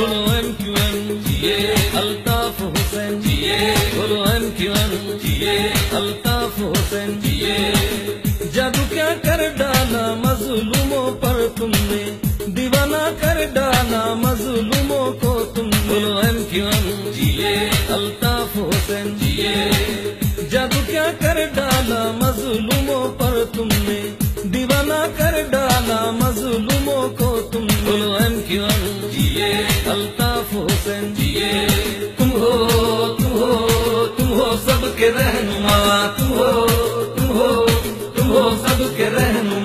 बोलो M Q M जिए अल्ताफ हुसैन, जिए बोलो एम क्यू एम जिए अल्ताफ हुसैन, जिए। जादू क्या कर डाला मजलूमों पर तुमने? दीवाना कर डाला मजलूमों को तुम बोलो एम क्यू एम जिए अल्ताफ हुसैन, जिए। जादू क्या कर डाला मजलूमों पर तुमने? दीवाना कर डाला मजलूमों को तुम बोलो M Q M Altaf Hussain जिए तुम हो तुम हो तुम हो सबके रहनुमा, तुम हो तुम हो तुम हो सबके रहनुमा।